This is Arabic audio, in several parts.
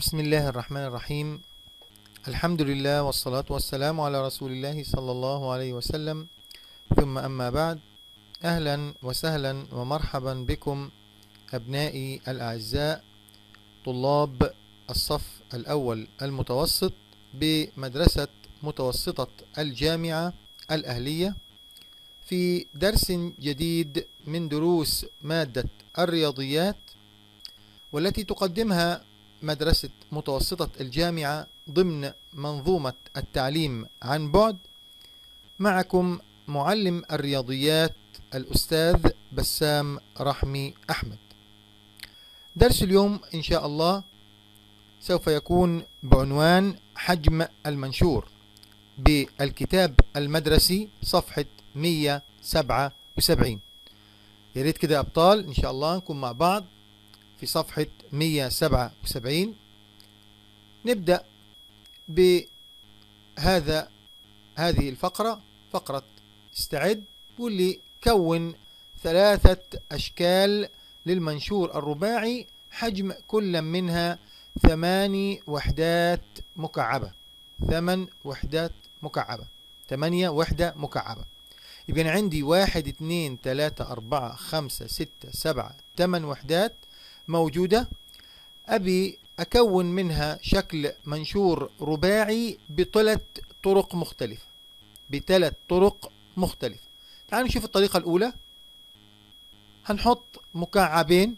بسم الله الرحمن الرحيم. الحمد لله والصلاة والسلام على رسول الله صلى الله عليه وسلم. ثم أما بعد أهلا وسهلا ومرحبا بكم أبنائي الأعزاء طلاب الصف الأول المتوسط بمدرسة متوسطة الجامعة الأهلية. في درس جديد من دروس مادة الرياضيات والتي تقدمها مدرسة متوسطة الجامعة ضمن منظومة التعليم عن بعد معكم معلم الرياضيات الأستاذ بسام رحمي أحمد. درس اليوم إن شاء الله سوف يكون بعنوان حجم المنشور بالكتاب المدرسي صفحة 177 يا ريت كده أبطال إن شاء الله نكون مع بعض في صفحة 177 نبدأ بهذا هذه الفقرة. فقرة استعد واللي كون ثلاثة أشكال للمنشور الرباعي. حجم كل منها ثماني وحدات مكعبة. ثمن وحدات مكعبة. ثمانية وحدة مكعبة. يبقى أنا عندي واحد اتنين تلاتة أربعة خمسة ستة سبعة ثمان وحدات موجودة. أبي أكون منها شكل منشور رباعي بثلاث طرق مختلفة. بثلاث طرق مختلفة. تعالوا نشوف الطريقة الأولى. هنحط مكعبين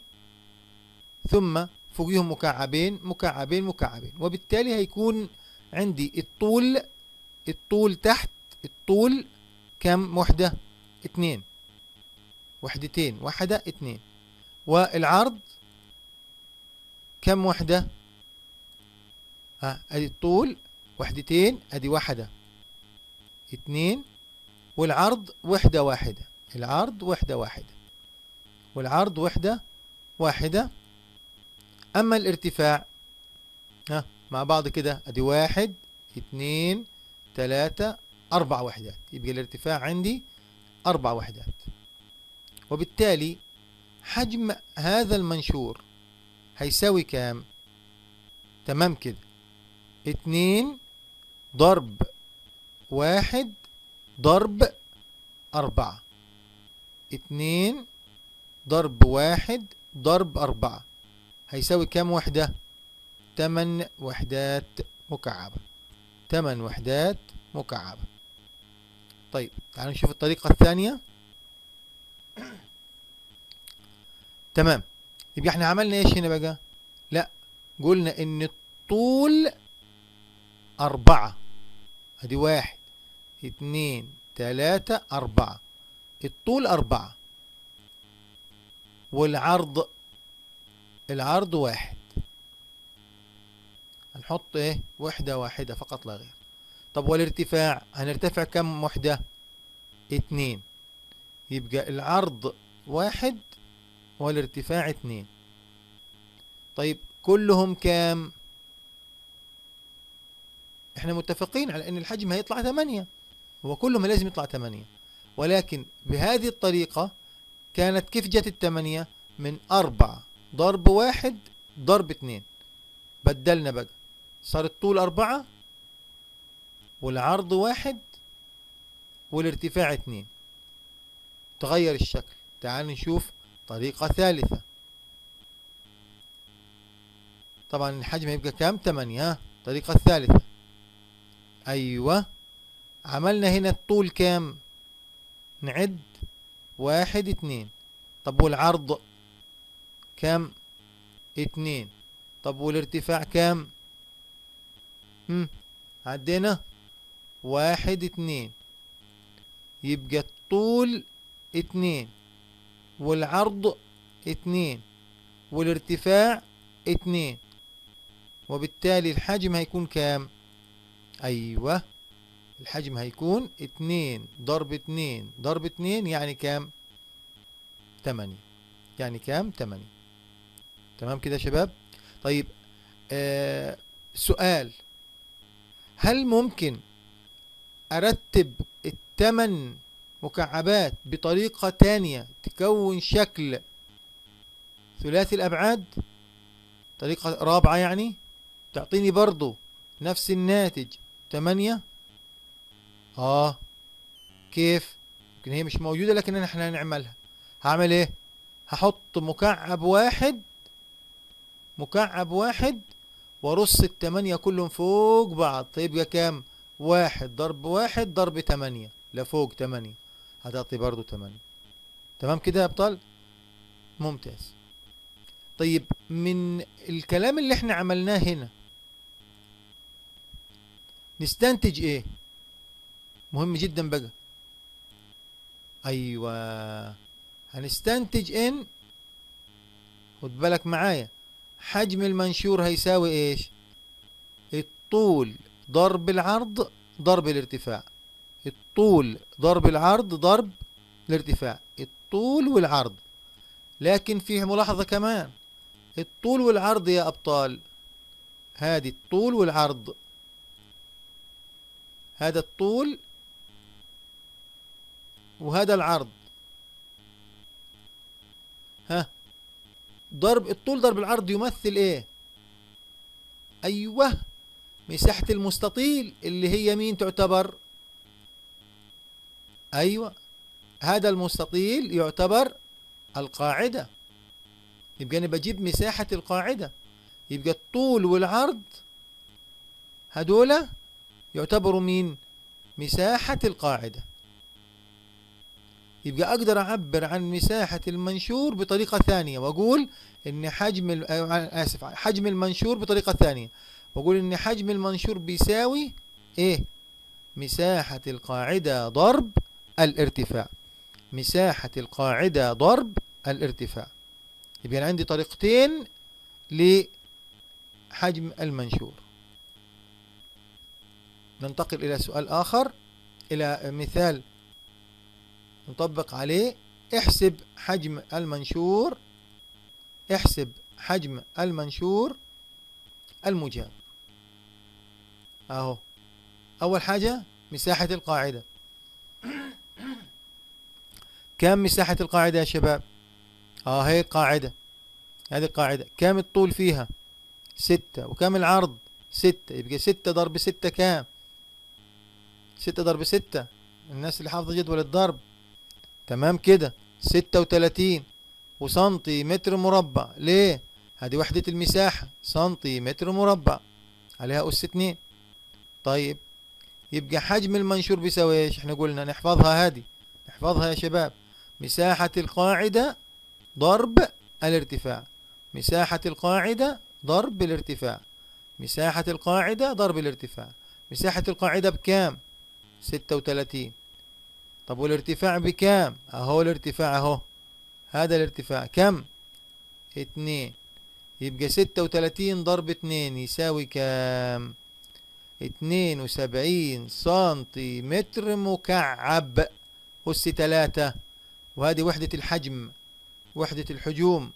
ثم فوقيهم مكعبين مكعبين مكعبين. وبالتالي هيكون عندي الطول الطول تحت الطول كم؟ وحدة اتنين. وحدتين واحدة اتنين. والعرض كم وحدة؟ ها أدي الطول وحدتين أدي واحدة. اتنين والعرض وحدة واحدة. العرض وحدة واحدة. والعرض وحدة واحدة. أما الارتفاع ها مع بعض كده أدي واحد اتنين تلاتة أربع وحدات. يبقى الارتفاع عندي أربع وحدات. وبالتالي حجم هذا المنشور هيساوي كام؟ تمام كده. اتنين ضرب واحد ضرب أربعة. اتنين ضرب واحد ضرب أربعة. هيساوي كام وحدة؟ تمن وحدات مكعبة. تمن وحدات مكعبة. طيب تعالوا نشوف الطريقة الثانية. تمام. يبقى إحنا عملنا إيش هنا بقى؟ لا قلنا إن الطول أربعة. أدي واحد اتنين تلاتة أربعة. الطول أربعة. والعرض العرض واحد. هنحط إيه؟ وحدة واحدة فقط لا غير. طب والارتفاع؟ هنرتفع كم وحدة؟ اتنين. يبقى العرض واحد والارتفاع اتنين. طيب كلهم كام؟ إحنا متفقين على إن الحجم هيطلع ثمانية هو كلهم لازم يطلع ثمانية ولكن بهذه الطريقة كانت كيف جت الثمانية من أربعة. ضرب واحد ضرب اتنين. بدلنا بقى. صار الطول أربعة والعرض واحد والارتفاع اتنين. تغير الشكل. تعال نشوف طريقة ثالثة. طبعا الحجم هيبقى كام؟ 8 ها الطريقة الثالثة أيوة. عملنا هنا الطول كام؟ نعد واحد اتنين. طب والعرض كام؟ اتنين. طب والارتفاع كام؟ هم. عدينا واحد اتنين. يبقى الطول اتنين. والعرض اتنين والارتفاع اتنين وبالتالي الحجم هيكون كام؟ أيوه الحجم هيكون اتنين ضرب اتنين ضرب اتنين يعني كام؟ تمانية يعني كام؟ تمانية. تمام كده يا شباب؟ طيب آه سؤال هل ممكن أرتب التمن مكعبات بطريقة تانية تكون شكل ثلاثي الأبعاد. طريقة رابعة يعني تعطيني برضو نفس الناتج. تمانية. آه. كيف؟ يمكن هي مش موجودة لكن إحنا هنعملها هعمل إيه؟ هحط مكعب واحد مكعب واحد ورص التمانية كلهم فوق بعض. يبقى كام؟ واحد ضرب واحد ضرب تمانية. لفوق تمانية. هتعطي برضو تمانية تمام كده يا أبطال؟ ممتاز. طيب من الكلام اللي إحنا عملناه هنا نستنتج إيه؟ مهم جدا بقى. أيوه. هنستنتج إن خد بالك معايا حجم المنشور هيساوي إيش؟ الطول ضرب العرض ضرب الارتفاع. الطول ضرب العرض ضرب الارتفاع الطول والعرض. لكن فيه ملاحظة كمان الطول والعرض يا أبطال هذه الطول والعرض. هذا الطول وهذا العرض. ها ضرب الطول ضرب العرض يمثل إيه؟ أيوه مساحة المستطيل اللي هي مين تعتبر؟ أيوه. هذا المستطيل يعتبر القاعدة. يبقى أنا بجيب مساحة القاعدة. يبقى الطول والعرض هدول يعتبروا مين؟ مساحة القاعدة. يبقى أقدر أعبر عن مساحة المنشور بطريقة ثانية. وأقول إن حجم آسف حجم المنشور بطريقة ثانية. وأقول إن حجم المنشور بيساوي إيه؟ مساحة القاعدة ضرب الارتفاع. مساحة القاعدة ضرب الارتفاع. يبقى أنا عندي طريقتين لحجم المنشور. ننتقل إلى سؤال آخر إلى مثال نطبق عليه. احسب حجم المنشور احسب حجم المنشور المجاب أهو. أول حاجة مساحة القاعدة. كم مساحة القاعدة يا شباب؟ آه هي القاعدة هذه القاعدة. كم الطول فيها؟ ستة. وكم العرض؟ ستة. يبقى ستة ضرب ستة كام؟ ستة ضرب ستة. الناس اللي حافظة جدول الضرب. تمام كده. ستة وتلاتين. وسنتي متر مربع. ليه؟ هذه وحدة المساحة. سنتي متر مربع. عليها أس اتنين. طيب يبقى حجم المنشور بيساوي إيش؟ إحنا قلنا نحفظها هذه. نحفظها يا شباب. مساحة القاعدة ضرب الارتفاع. مساحة القاعدة ضرب الارتفاع. مساحة القاعدة ضرب الارتفاع. مساحة القاعدة بكام؟ ستة وتلاتين. طب والارتفاع بكام؟ أهو الارتفاع أهو. هذا الارتفاع كم؟ اتنين. يبقى ستة وتلاتين ضرب اتنين يساوي كام؟ اتنين وسبعين سنتي متر مكعب. أس تلاتة. وهذه وحدة الحجم وحدة الحجوم.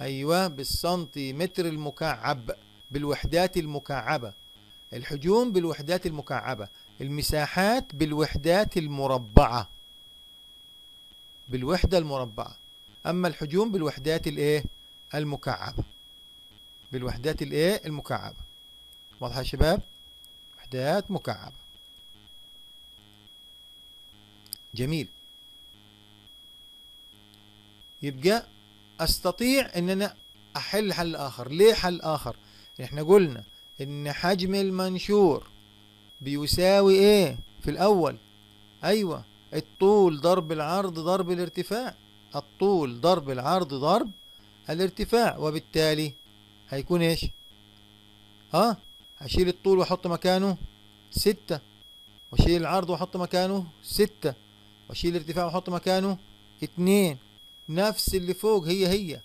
أيوة بالسنتيمتر المكعب بالوحدات المكعبة. الحجوم بالوحدات المكعبة. المساحات بالوحدات المربعة. بالوحدة المربعة. أما الحجوم بالوحدات الإيه؟ المكعبة. بالوحدات الإيه؟ المكعبة. واضحة يا شباب؟ وحدات مكعبة. جميل. يبقى أستطيع إن أنا أحل حل آخر. ليه حل آخر؟ إحنا قلنا إن حجم المنشور بيساوي إيه في الأول؟ أيوه الطول ضرب العرض ضرب الارتفاع. الطول ضرب العرض ضرب الارتفاع وبالتالي هيكون إيش؟ ها هشيل الطول وأحط مكانه ستة. وأشيل العرض وأحط مكانه ستة. وأشيل الارتفاع وأحط مكانه اتنين. نفس اللي فوق هي هي.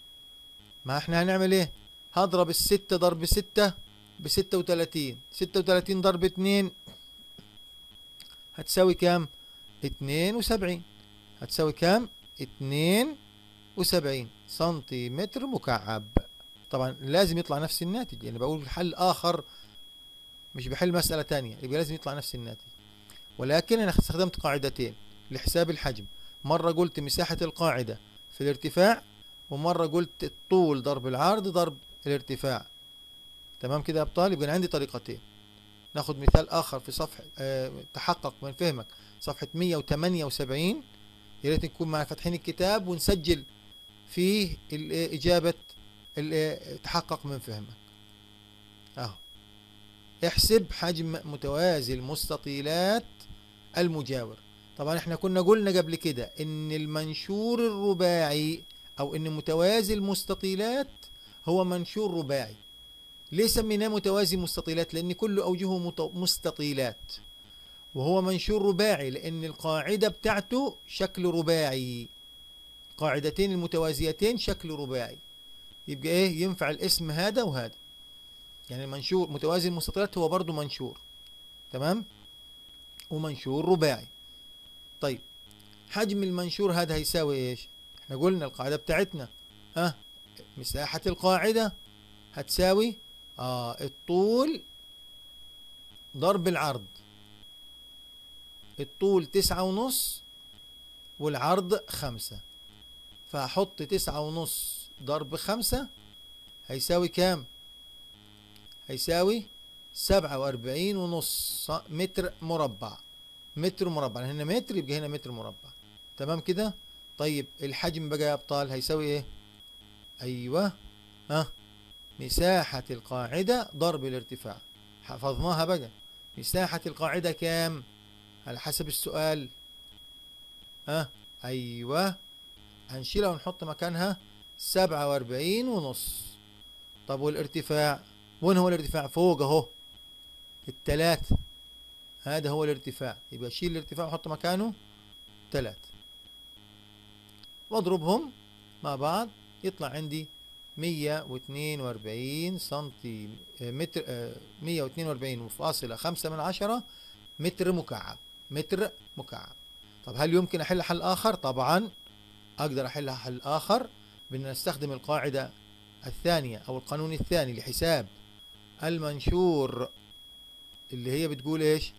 ما إحنا هنعمل إيه؟ هضرب الستة ضرب ستة بستة وتلاتين. ستة وتلاتين ضرب اتنين. هتساوي كام؟ اتنين وسبعين. هتساوي كام؟ اتنين وسبعين. سنتيمتر مكعب. طبعا لازم يطلع نفس الناتج. يعني بقول حل آخر مش بحل مسألة تانية. يبقى لازم يطلع نفس الناتج. ولكن أنا استخدمت قاعدتين لحساب الحجم. مرة قلت مساحة القاعدة. في الارتفاع ومرة قلت الطول ضرب العرض ضرب الارتفاع. تمام كده يا ابطال يبقى عندي طريقتين. ناخد مثال آخر في صفحة أه تحقق من فهمك. صفحة 178 يا ريت نكون معنا فاتحين الكتاب ونسجل فيه آه، إجابة ال- آه، تحقق من فهمك. أهو. احسب حجم متوازي المستطيلات المجاور طبعا إحنا كنا قلنا قبل كده إن المنشور الرباعي أو إن متوازي المستطيلات هو منشور رباعي. ليه سميناه متوازي مستطيلات لأن كل أوجهه مستطيلات. وهو منشور رباعي لأن القاعدة بتاعته شكل رباعي. قاعدتين المتوازيتين شكل رباعي. يبقى إيه؟ ينفع الاسم هذا وهذا. يعني المنشور متوازي المستطيلات هو برضو منشور. تمام؟ ومنشور رباعي. طيب حجم المنشور هذا هيساوي إيش؟ إحنا قلنا القاعدة بتاعتنا ها؟ مساحة القاعدة هتساوي آه الطول ضرب العرض. الطول تسعة ونص والعرض خمسة. فهحط تسعة ونص ضرب خمسة هيساوي كام؟ هيساوي سبعة وأربعين ونص متر مربع. متر مربع هنا متر يبقى هنا متر مربع. تمام كده؟ طيب الحجم بقى يا أبطال هيساوي إيه؟ أيوة. ها؟ مساحة القاعدة ضرب الارتفاع. حفظناها بقى. مساحة القاعدة كام؟ على حسب السؤال. ها؟ أه؟ أيوة. هنشيلها ونحط مكانها سبعة وأربعين ونص. طب والارتفاع؟ وين هو الارتفاع؟ فوق أهو. التلاتة. هذا هو الارتفاع. يبقى شيل الارتفاع وحط مكانه تلاتة واضربهم مع بعض. يطلع عندي مية واتنين واربعين سنتي متر مية واتنين واربعين فاصلة خمسة من عشرة متر مكعب. متر مكعب. طب هل يمكن أحل حل آخر؟ طبعا أقدر أحلها حل آخر بأن نستخدم القاعدة الثانية أو القانون الثاني لحساب المنشور اللي هي بتقول إيش؟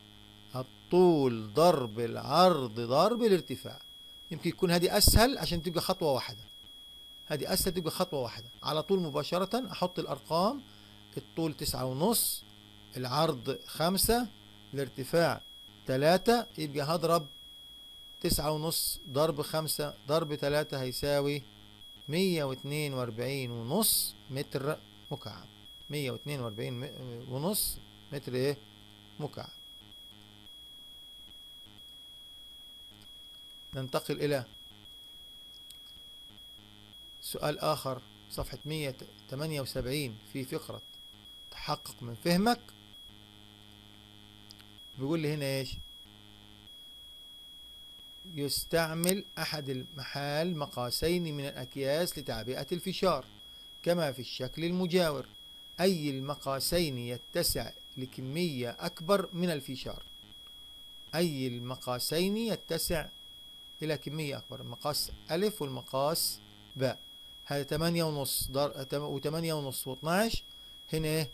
الطول ضرب العرض ضرب الارتفاع. يمكن يكون هذه أسهل عشان تبقى خطوة واحدة. هذه أسهل تبقى خطوة واحدة. على طول مباشرة أحط الأرقام. الطول تسعة ونص العرض خمسة الارتفاع تلاتة يبقى هضرب تسعة ونص ضرب خمسة ضرب تلاتة هيساوي مية واتنين وأربعين ونص متر مكعب. مية واتنين وأربعين ونص متر إيه؟ مكعب. ننتقل إلى سؤال آخر صفحة 178 في فقرة تحقق من فهمك. بيقول لي هنا إيش؟ يستعمل أحد المحال مقاسين من الأكياس لتعبئة الفشار كما في الشكل المجاور. أي المقاسين يتسع لكمية أكبر من الفشار؟ أي المقاسين يتسع إلى كمية أكبر المقاس ألف والمقاس باء. هذا تمانية ونص وتمانية ونص واثناش هنا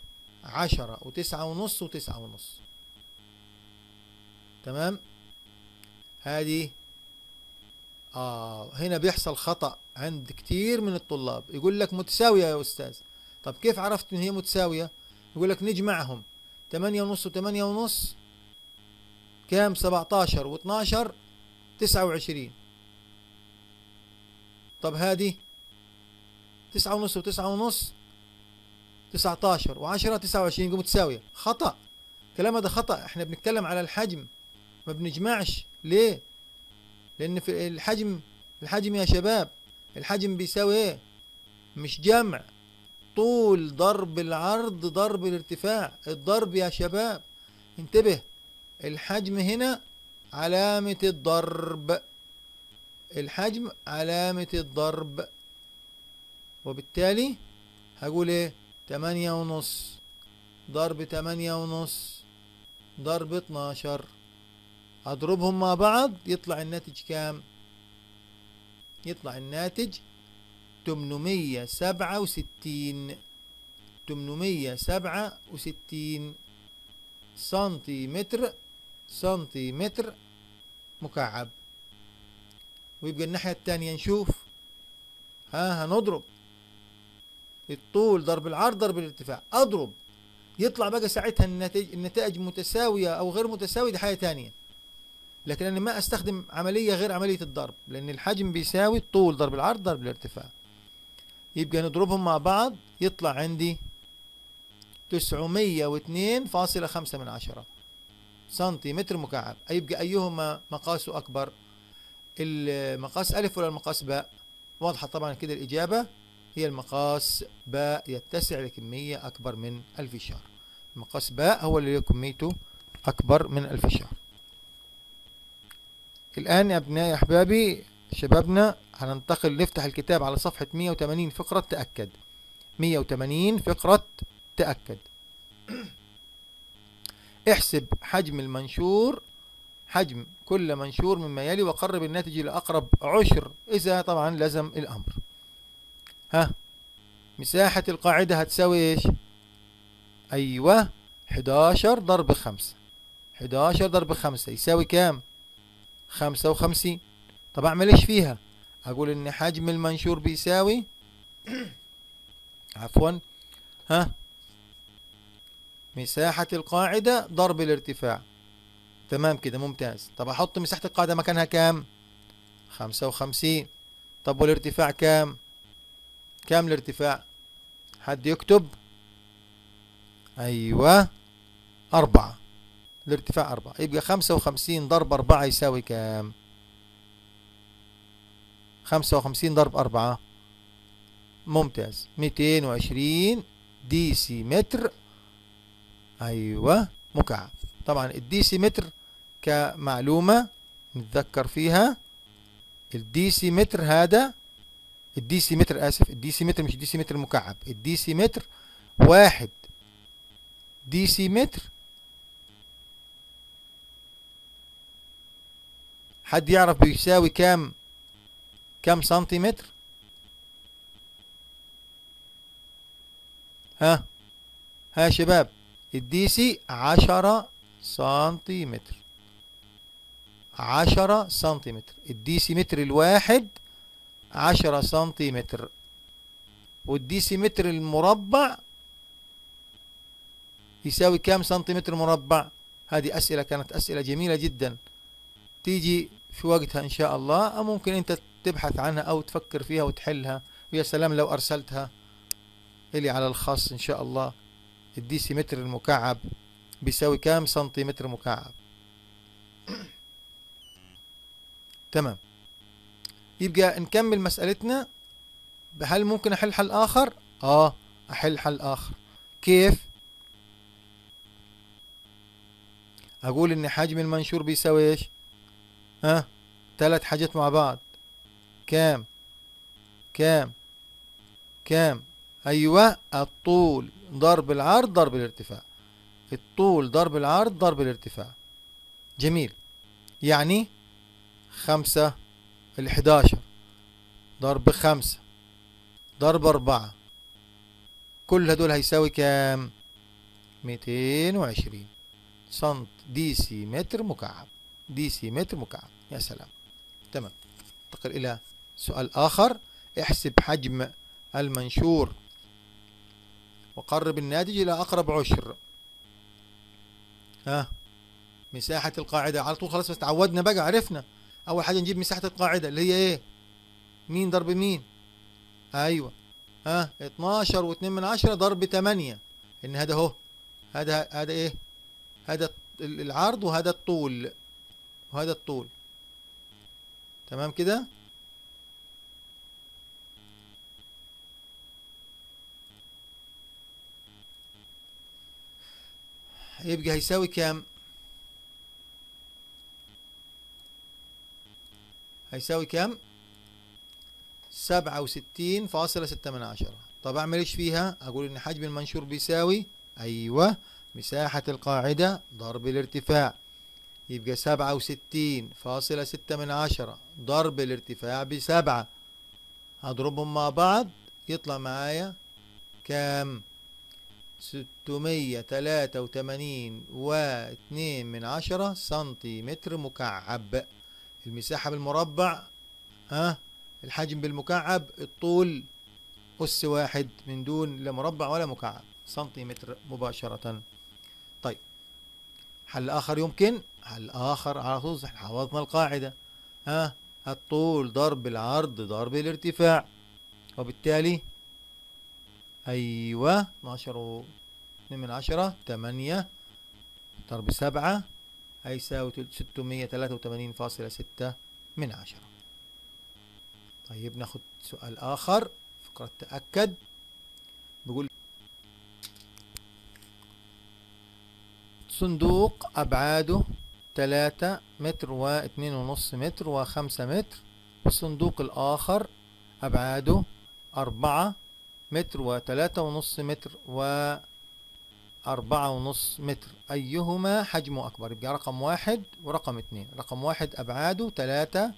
عشرة وتسعة ونص وتسعة ونص. تمام؟ هذه آه هنا بيحصل خطأ عند كتير من الطلاب. يقول لك متساوية يا أستاذ. طب كيف عرفت إن هي متساوية؟ يقول لك نجمعهم. تمانية ونص وتمانية ونص كام؟ سبعتاشر. واثناشر تسعة وعشرين. طب هذه تسعة ونص وتسعة ونص تسعتاشر وعشرة تسعة وعشرين يقوم متساوية خطأ. كلام هذا خطأ. إحنا بنتكلم على الحجم ما بنجمعش. ليه؟ لأن في الحجم الحجم يا شباب الحجم بيساوي إيه؟ مش جمع. طول ضرب العرض ضرب الارتفاع. الضرب يا شباب انتبه الحجم هنا علامة الضرب. الحجم علامة الضرب. وبالتالي هقول إيه؟ تمانية ونص. ضرب تمانية ونص. ضرب اتناشر. أضربهم مع بعض يطلع الناتج كام؟ يطلع الناتج تمنمية سبعة وستين. تمنمية سبعة وستين سنتيمتر. سنتيمتر. مكعب. ويبقى الناحية التانية نشوف. ها هنضرب الطول ضرب العرض ضرب الارتفاع. أضرب. يطلع بقى ساعتها النتائج النتائج متساوية أو غير متساوية دي حاجة تانية. لكن أنا ما أستخدم عملية غير عملية الضرب لأن الحجم بيساوي الطول ضرب العرض ضرب الارتفاع. يبقى نضربهم مع بعض. يطلع عندي 902.5 من عشرة. سنتيمتر مكعب. يبقى أيهما مقاسه أكبر؟ المقاس ألف ولا المقاس باء؟ واضحة طبعا كده الإجابة. هي المقاس باء يتسع لكمية أكبر من الفشار المقاس باء هو اللي كميته أكبر من الفشار الآن يا أبنائي أحبابي شبابنا هننتقل نفتح الكتاب على صفحة 180 فقرة تأكد. 180 فقرة تأكد. احسب حجم المنشور حجم كل منشور مما يلي وقرب الناتج إلى أقرب عشر إذا طبعا لزم الأمر. ها؟ مساحة القاعدة هتساوي إيش؟ أيوة 11 ضرب 5 11 ضرب 5 يساوي كام؟ 55 طب أعمل إيش فيها؟ أقول إن حجم المنشور بيساوي عفوا ها؟ مساحة القاعدة ضرب الارتفاع. تمام كده ممتاز. طب أحط مساحة القاعدة مكانها كام؟ خمسة وخمسين. طب والارتفاع كام؟ كام الارتفاع؟ حد يكتب؟ أيوه أربعة. الارتفاع أربعة. يبقى خمسة وخمسين ضرب أربعة يساوي كام؟ خمسة وخمسين ضرب أربعة. ممتاز. ميتين وعشرين دي أيوه مكعب. طبعا الديسي متر كمعلومة نتذكر فيها. الديسي متر هذا الديسي متر آسف الديسي متر مش الديسي متر مكعب الديسي متر واحد. ديسي متر حد يعرف بيساوي كام كام سنتيمتر؟ ها ها شباب. الديسي عشرة سنتيمتر. عشرة سنتيمتر. الديسي متر الواحد عشرة سنتيمتر. والديسي متر المربع يساوي كام سنتيمتر مربع؟ هذه أسئلة كانت أسئلة جميلة جدا. تيجي في وقتها إن شاء الله أو ممكن أنت تبحث عنها أو تفكر فيها وتحلها. ويا سلام لو أرسلتها إلي على الخاص إن شاء الله. الديسيمتر المكعب بيساوي كام سنتيمتر مكعب؟ تمام. يبقى نكمل مسألتنا هل ممكن أحل حل آخر؟ آه أحل حل آخر. كيف؟ أقول إن حجم المنشور بيساوي إيش؟ ها؟ آه. ثلاث حاجات مع بعض. كام؟ كام؟ كام؟ أيوة الطول. ضرب العرض ضرب الارتفاع. الطول ضرب العرض ضرب الارتفاع. جميل. يعني خمسة الحداشر. ضرب خمسة. ضرب أربعة. كل هدول هيساوي كام؟ ميتين وعشرين. سنت ديسي متر مكعب. ديسي متر مكعب. يا سلام. تمام. انتقل إلى سؤال آخر. احسب حجم المنشور. وقرب الناتج إلى أقرب عشر. ها؟ مساحة القاعدة. على طول خلاص بس تعودنا بقى عرفنا. أول حاجة نجيب مساحة القاعدة اللي هي إيه؟ مين ضرب مين؟ أيوة. ها؟ 12 واتنين من عشرة ضرب 8 إن هذا هو هذا هذا إيه؟ هذا العرض وهذا الطول. وهذا الطول. تمام كده؟ يبقى هيساوي كام؟ هيساوي كام؟ سبعة وستين فاصلة ستة من عشرة. طب أعمل إيش فيها؟ أقول إن حجم المنشور بيساوي أيوه مساحة القاعدة ضرب الارتفاع. يبقى سبعة وستين فاصلة ستة من عشرة ضرب الارتفاع بسبعة. هضربهم مع بعض يطلع معايا كام؟ ستمية تلاتة وتمانين واتنين من عشرة سنتيمتر مكعب. المساحة بالمربع ها؟ الحجم بالمكعب الطول أس واحد من دون لا مربع ولا مكعب سنتيمتر مباشرة. طيب حل آخر يمكن؟ حل آخر على طول حفظنا القاعدة ها؟ الطول ضرب العرض ضرب الارتفاع وبالتالي أيوة 12 و 2 من عشرة 8 ضرب 7 هيساوي 683.6 من عشرة. طيب ناخد سؤال آخر. فقرة تأكد. بيقول صندوق أبعاده تلاتة متر واثنين ونص متر وخمسة متر والصندوق الآخر أبعاده أربعة متر وثلاثة ونص متر وأربعة ونص متر. أيهما حجمه أكبر؟ يبقى رقم واحد ورقم اثنين. رقم واحد أبعاده ثلاثة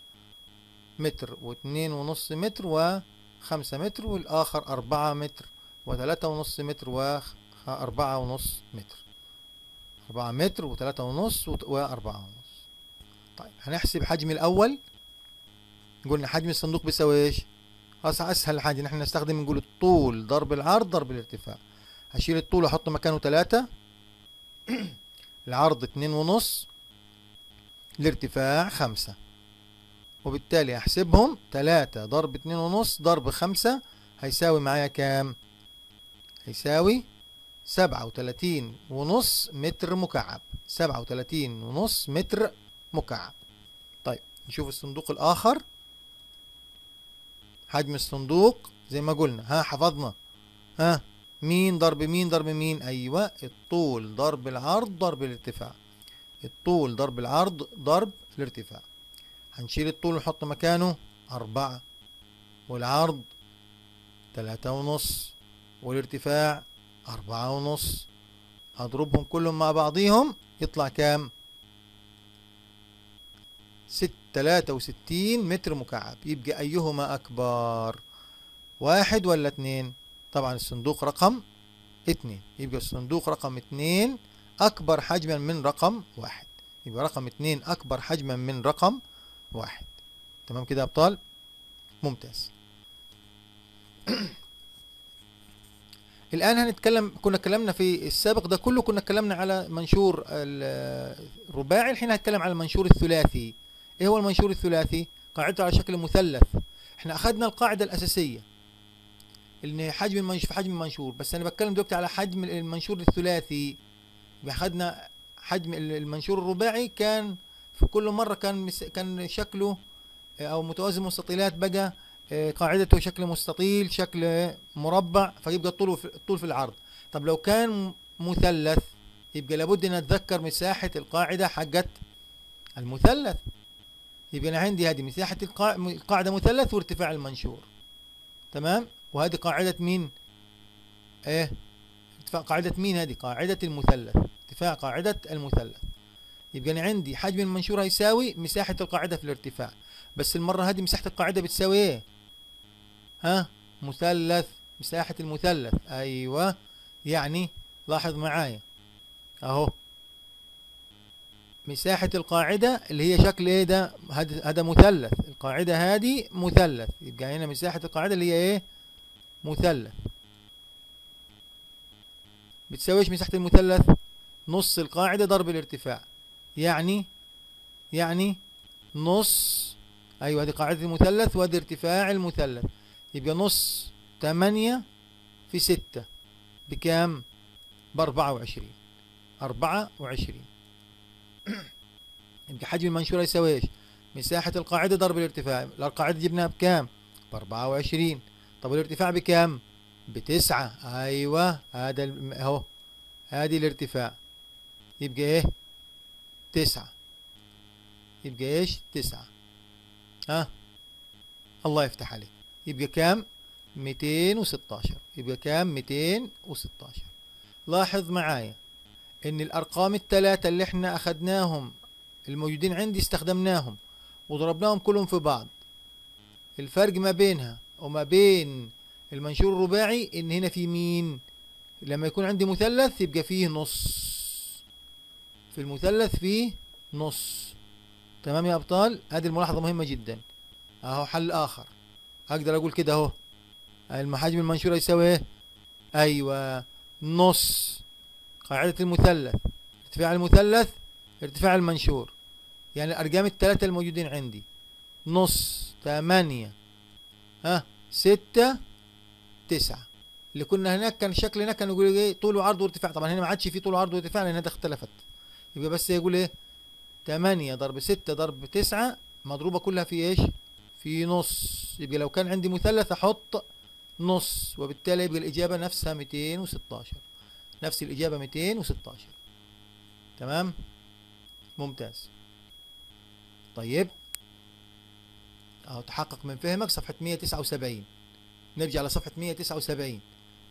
متر واثنين ونص متر وخمسة متر والآخر أربعة متر وثلاثة ونص متر وأربعة ونص متر. أربعة متر وثلاثة ونص وأربعة ونص. طيب هنحسب حجم الأول؟ قلنا حجم الصندوق بيساوي إيش؟ هسه أسهل حاجة. نحن نستخدم نقول الطول ضرب العرض ضرب الارتفاع. هشيل الطول أحط مكانه ثلاثة العرض اتنين ونص. الارتفاع خمسة. وبالتالي أحسبهم ثلاثة ضرب اتنين ونص ضرب خمسة. هيساوي معايا كام؟ هيساوي سبعة وتلاتين ونص متر مكعب. سبعة وتلاتين ونص متر مكعب. طيب نشوف الصندوق الآخر. حجم الصندوق زي ما قلنا. ها حفظنا. ها مين ضرب مين ضرب مين؟ أيوه الطول ضرب العرض ضرب الارتفاع. الطول ضرب العرض ضرب الارتفاع. هنشيل الطول ونحط مكانه أربعة والعرض تلاتة ونص والارتفاع أربعة ونص. هضربهم كلهم مع بعضيهم يطلع كام؟ ستة. 63 متر مكعب. يبقى أيهما أكبر؟ واحد ولا اتنين طبعا الصندوق رقم اتنين يبقى الصندوق رقم اتنين أكبر حجما من رقم واحد. يبقى رقم اتنين أكبر حجما من رقم واحد. تمام كده يا أبطال؟ ممتاز. الآن هنتكلم كنا اتكلمنا في السابق ده كله كنا اتكلمنا على منشور الرباعي الحين هنتكلم على المنشور الثلاثي. إيه هو المنشور الثلاثي؟ قاعدته على شكل مثلث. إحنا أخذنا القاعدة الأساسية. إن حجم المنشور حجم المنشور. بس أنا بتكلم دلوقتي على حجم المنشور الثلاثي. اخذنا حجم المنشور الرباعي كان في كل مرة كان كان شكله أو متوازي مستطيلات بقى قاعدته شكل مستطيل شكل مربع فيبقى الطول في الطول في العرض. طب لو كان مثلث يبقى لابد إن أتذكر مساحة القاعدة حقت المثلث. يبقى أنا عندي هذه مساحة القاعدة مثلث وارتفاع المنشور. تمام؟ وهذه قاعدة مين؟ إيه؟ ارتفاع قاعدة مين هذه؟ قاعدة المثلث. ارتفاع قاعدة المثلث. يبقى أنا عندي حجم المنشور هيساوي مساحة القاعدة في الارتفاع. بس المرة هذه مساحة القاعدة بتساوي إيه؟ ها؟ مثلث مساحة المثلث. أيوه. يعني لاحظ معايا. أهو. مساحة القاعدة اللي هي شكل إيه ده؟ هذا مثلث. القاعدة هذه مثلث. يبقى هنا مساحة القاعدة اللي هي إيه؟ مثلث. بتساوي إيش مساحة المثلث نص القاعدة ضرب الارتفاع. يعني يعني نص أيوه هذه قاعدة المثلث وهذا ارتفاع المثلث. يبقى نص تمانية في ستة. بكام؟ بأربعة وعشرين. أربعة وعشرين. يبقى حجم المنشور يساوي إيش؟ مساحة القاعدة ضرب الارتفاع. القاعدة جبناها بكام؟ بأربعة وعشرين. طب الارتفاع بكام؟ بتسعة. أيوه هذا أهو هذه الارتفاع. يبقى إيه؟ تسعة. يبقى إيش؟ تسعة. ها؟ الله يفتح عليك. يبقى كام؟ 216 يبقى كام؟ 216 لاحظ معايا. إن الأرقام الثلاثة اللي إحنا أخدناهم الموجودين عندي استخدمناهم وضربناهم كلهم في بعض. الفرق ما بينها وما بين المنشور الرباعي إن هنا في مين؟ لما يكون عندي مثلث يبقى فيه نص. في المثلث فيه نص. تمام يا أبطال؟ هذه الملاحظة مهمة جدا. أهو حل آخر. أقدر أقول كده أهو. المحاجم المنشورة يساوي إيه؟ أيوه نص. قاعدة المثلث. ارتفاع المثلث ارتفاع المنشور. يعني الأرقام الثلاثة الموجودين عندي. نص ثمانية ها؟ ستة تسعة. اللي كنا هناك كان شكل هناك كان يقول إيه طول وعرض وارتفاع. طبعا هنا ما عادش في طول وعرض وارتفاع لأن ده اختلفت. يبقى بس يقول إيه 8 ضرب 6 ضرب 9 مضروبة كلها في إيش؟ في نص. يبقى لو كان عندي مثلث أحط نص وبالتالي يبقى الإجابة نفسها 216 نفس الإجابة 216 تمام؟ ممتاز. طيب. أهو تحقق من فهمك صفحة 179 نرجع لصفحة 179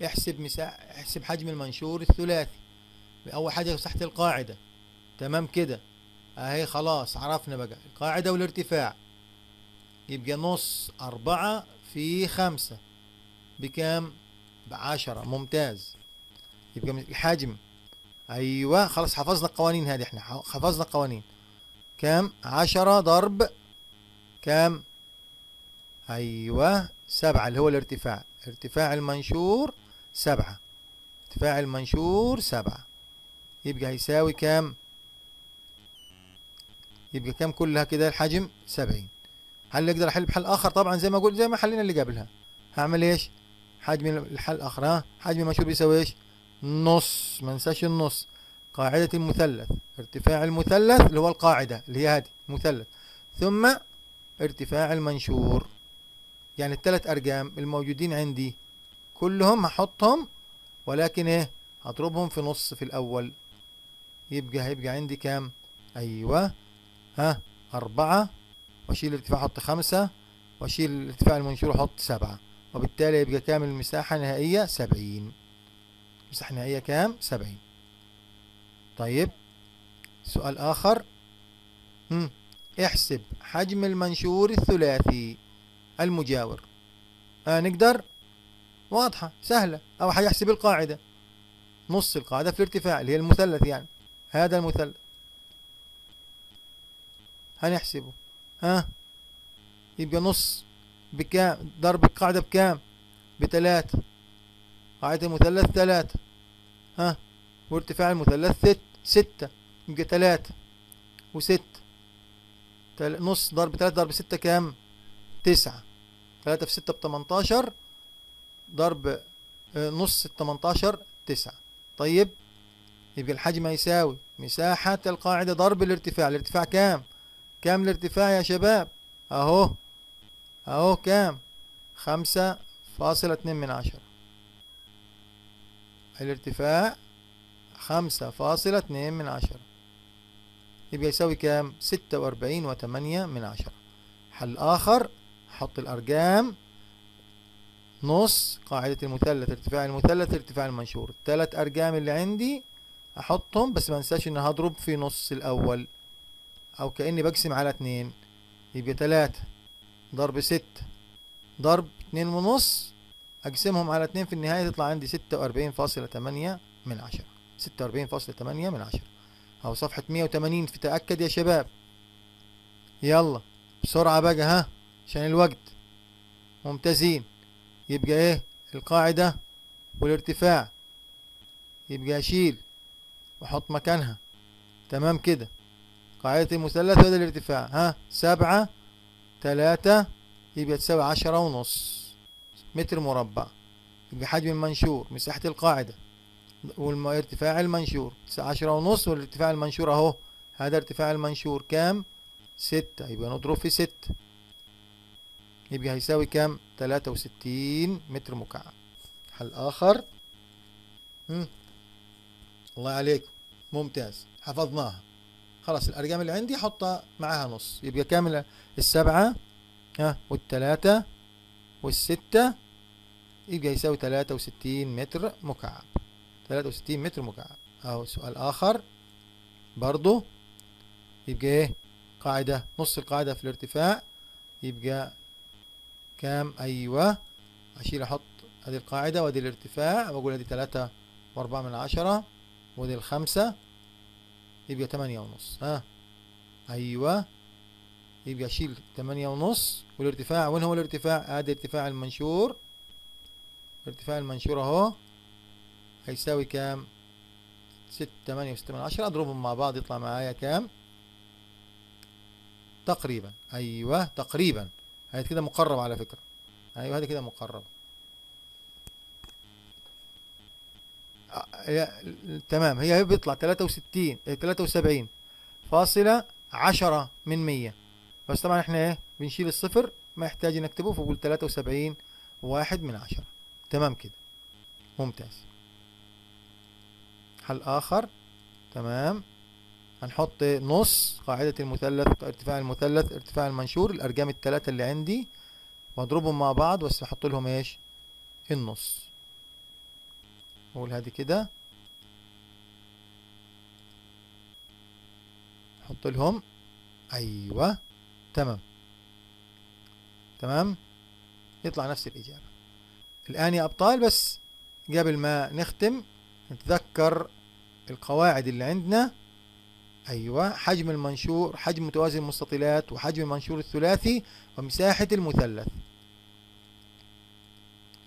احسب مساحة احسب حجم المنشور الثلاثي. اول حاجة تحت القاعدة. تمام كده. أهي خلاص عرفنا بقى. القاعدة والارتفاع. يبقى نص أربعة في خمسة. بكام؟ بعشرة. ممتاز. يبقى الحجم أيوة خلاص حفظنا القوانين هذه إحنا. حفظنا القوانين. كام؟ عشرة ضرب كام؟ أيوة سبعة اللي هو الارتفاع. ارتفاع المنشور سبعة. ارتفاع المنشور سبعة. يبقى هيساوي كام؟ يبقى كام كلها كده؟ الحجم سبعين. هل نقدر أحل بحل آخر؟ طبعا زي ما قلت زي ما حلينا اللي قبلها. هعمل إيش؟ حجم الحل الآخر ها؟ حجم المنشور بيساوي إيش؟ نص ما ننساش النص. قاعدة المثلث ارتفاع المثلث اللي هو القاعدة اللي هي هذه مثلث. ثم ارتفاع المنشور. يعني الثلاث أرقام الموجودين عندي كلهم هحطهم ولكن إيه؟ هضربهم في نص في الأول. يبقى هيبقى عندي كام؟ أيوه. ها؟ أربعة. وأشيل الارتفاع أحط خمسة. وأشيل الارتفاع المنشور أحط سبعة. وبالتالي يبقى كامل المساحة النهائية سبعين. المساحة النهائية كام؟ سبعين. طيب سؤال آخر. هم. احسب حجم المنشور الثلاثي المجاور. آه نقدر؟ واضحة سهلة. أو حيحسب القاعدة. نص القاعدة في الارتفاع اللي هي المثلث يعني. هذا المثلث. هنحسبه. ها؟ يبقى نص بكام؟ ضرب القاعدة بكام؟ بتلاتة قاعدة المثلث تلاتة ها؟ وارتفاع المثلث ست ستة. يبقى تلاتة. وستة تل... نص ضرب تلاتة ضرب ستة كام؟ تسعة. تلاتة في ستة بتمنتاشر. ضرب نص التمنتاشر تسعة. طيب يبقى الحجم هيساوي مساحة القاعدة ضرب الارتفاع. الارتفاع كام؟ كام الارتفاع يا شباب؟ أهو. أهو كام؟ خمسة فاصلة اتنين من عشرة. الارتفاع خمسة فاصلة اتنين من عشرة. يبقى يساوي كام؟ ستة وأربعين وتمانية من عشرة. حل آخر حط الأرقام. نص قاعدة المثلث ارتفاع المثلث ارتفاع المنشور. الثلاث أرقام اللي عندي أحطهم بس ما أنساش إن هضرب في نص الأول. أو كأني بقسم على اتنين. يبقى تلاتة ضرب ستة ضرب اتنين ونص. أقسمهم على اتنين في النهاية تطلع عندي ستة وأربعين فاصلة تمانية من عشرة. ستة وأربعين فاصلة تمانية من عشرة. أو صفحة مية وتمانين في تأكد يا شباب. يلا بسرعة بقى ها عشان الوقت. ممتازين. يبقى إيه؟ القاعدة والارتفاع. يبقى أشيل وأحط مكانها. تمام كده. قاعدة المثلث وهذا الارتفاع ها سبعة تلاتة يبقى تساوي عشرة ونص. متر مربع يبقى حجم المنشور مساحة القاعدة. والارتفاع المنشور عشرة ونص والارتفاع المنشور أهو. هذا ارتفاع المنشور كام؟ ستة. يبقى نضرب في ستة. يبقى هيساوي كام؟ تلاتة وستين متر مكعب. حل آخر. مم. الله عليكم ممتاز. حفظناها. خلاص الأرقام اللي عندي حطها معاها نص. يبقى كامل السبعة ها والتلاتة. والستة يبقى يساوي تلاتة وستين متر مكعب. تلاتة وستين متر مكعب. أو سؤال آخر. برضو يبقى إيه؟ قاعدة نص القاعدة في الارتفاع. يبقى كام؟ أيوة. أشيل أحط هذه القاعدة وهذه الارتفاع وأقول هذه تلاتة وأربعة من عشرة وهذه الخمسة يبقى تمانية ونص. ها؟ أيوة. يبقى أشيل تمانية ونص والارتفاع وين هو الارتفاع؟ هذا ارتفاع المنشور. ارتفاع المنشور أهو. هيساوي كام؟ ستة تمانية وستة من عشرة. أضربهم مع بعض يطلع معايا كام؟ تقريبا. أيوه تقريبا. هذا كده مقرب على فكرة. أيوه هذا كده مقرب آه، هي تمام. هي بيطلع 63 73 فاصلة عشرة من مية. بس طبعا إحنا إيه بنشيل الصفر ما يحتاج نكتبه فبقول 73 واحد من عشرة. تمام كده. ممتاز. حل آخر. تمام. هنحط نص قاعدة المثلث ارتفاع المثلث ارتفاع المنشور الأرقام الثلاثة اللي عندي واضربهم مع بعض بس أحط لهم إيش؟ النص. أقول هذه كده. أحط لهم. أيوه. تمام. تمام؟ يطلع نفس الإجابة. الآن يا أبطال بس قبل ما نختم نتذكر القواعد اللي عندنا. أيوة حجم المنشور حجم متوازي المستطيلات وحجم المنشور الثلاثي ومساحة المثلث.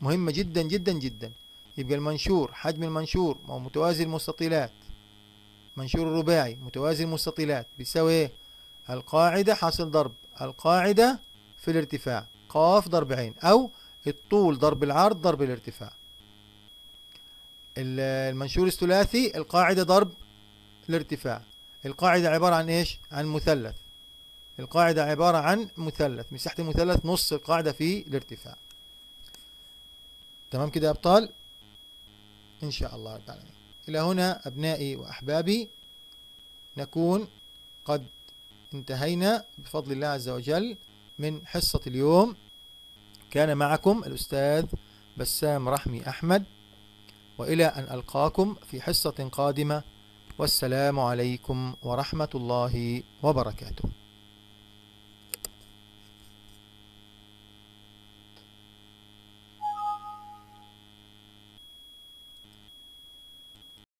مهمة جدا جدا جدا. يبقى المنشور حجم المنشور متوازي المستطيلات. منشور الرباعي متوازي المستطيلات. بيساوي إيه؟ القاعدة حاصل ضرب. القاعدة في الارتفاع. قاف ضرب عين أو الطول ضرب العرض ضرب الارتفاع. المنشور الثلاثي القاعدة ضرب الارتفاع. القاعدة عبارة عن إيش؟ عن مثلث. القاعدة عبارة عن مثلث. مساحة المثلث نص القاعدة في الارتفاع. تمام كده يا أبطال؟ إن شاء الله رب العالمين. إلى هنا أبنائي وأحبابي نكون قد انتهينا بفضل الله عز وجل من حصة اليوم. كان معكم الأستاذ بسام رحمي أحمد وإلى أن ألقاكم في حصة قادمة. والسلام عليكم ورحمة الله وبركاته.